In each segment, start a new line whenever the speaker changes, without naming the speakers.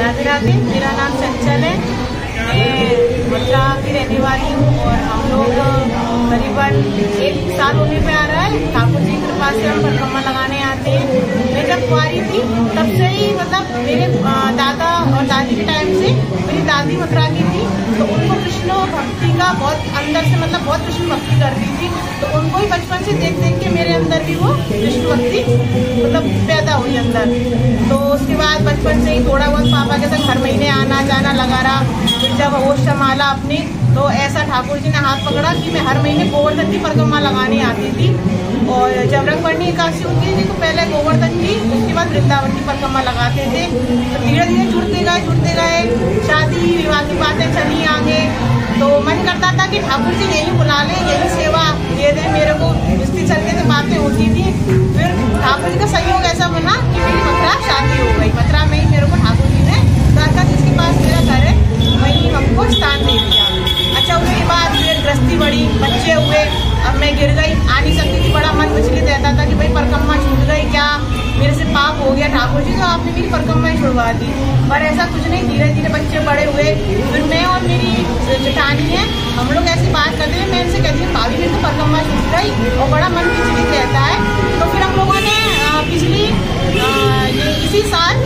राधे राधे मेरा नाम चंचल है। मैं मथुरा की रहने वाली हूँ और हम लोग करीबन एक साल होने पे आ रहा है। ठाकुर जी कृपा से हम परिक्रमा लगाने आते हैं। मैं जब कुआरी थी, तब से ही मतलब मेरे दादा और दादी के टाइम से मेरी दादी मथुरा की थी तो उनको कृष्ण भक्ति का बहुत अंदर से मतलब बहुत कृष्ण भक्ति करती थी। तो उनको ही बचपन से देख देख अंदर भी वो कृष्ण भक्ति मतलब पैदा हुई अंदर। तो उसके बाद बचपन से ही थोड़ा बहुत पापा के साथ हर महीने आना, जाना लगा रहा फिर जब होश संभाला अपने तो ऐसा ठाकुर जी ने हाथ पकड़ा कि मैं हर महीने गोवर्धन की परिक्रमा लगाने आती थी। और जब रंगवर्णी एकादशी होती थी तो पहले गोवर्धन की, उसके बाद वृंदावन की परिक्रमा लगाते थे। तो धीरे धीरे जुड़ते गए जुड़ते गए, शादी, विवाह की बातें चली आगे। तो मन करता था कि ठाकुर जी यही बुला लें, यही सेवा दे दें मेरे को। चलते से बातें होती थी। फिर ठाकुर जी का सहयोग ऐसा बना कि मेरी मथुरा शादी हो गई। मथुरा में ही मेरे को ठाकुर जी ने द्वारका जिसके पास मेरा घर है, वहीं हमको स्थान दे दिया। अच्छा उसके बाद फिर गृहस्थी बड़ी बच्चे हुए। अब मैं गिर गई। आ नहीं सकती थी बड़ा मन विचलित रहता था कि भाई परिक्रमा छूट गई क्या? मेरे से पाप हो गया ठाकुर जी तो आपने मेरी परिक्रमा छुड़वा दी। पर ऐसा कुछ नहीं धीरे धीरे बच्चे बड़े हुए। फिर मैं और मेरी चटानी है, हम लोग ऐसी बात करते हैं मैं इनसे कहती हूँ, भाभी मेरी तो गई और बड़ा मन विचलित रहता है। तो फिर हम लोगों ने पिछली ये इसी साल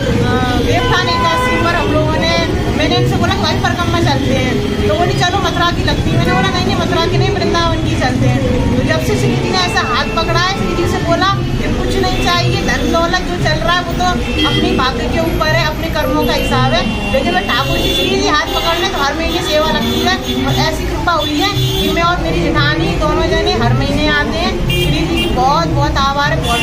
देवठान एकादशी पर हम लोगों ने, मैंने इनसे बोला, भाई परिक्रमा चलते हैं। तो बोली, चलो, मथुरा की लगती है। मैंने बोला, नहीं नहीं, मथुरा की नहीं, वृंदावन की चलते हैं। तो जब से श्री जी ने ऐसा हाथ पकड़ा है, श्री जी से बोला कि कुछ नहीं चाहिए, धन दौलत जो चल रहा है, वो तो अपनी भाग्य के ऊपर है, अपने कर्मों का हिसाब है। लेकिन मैं ठाकुर जी, श्री जी हाथ पकड़ने तो हर में महीने सेवा लगती है, और ऐसी कृपा हुई है कि मैं और मेरी जेठानी, दोनों जने हर महीने आते हैं। श्री जी बहुत बहुत आभार है बहुत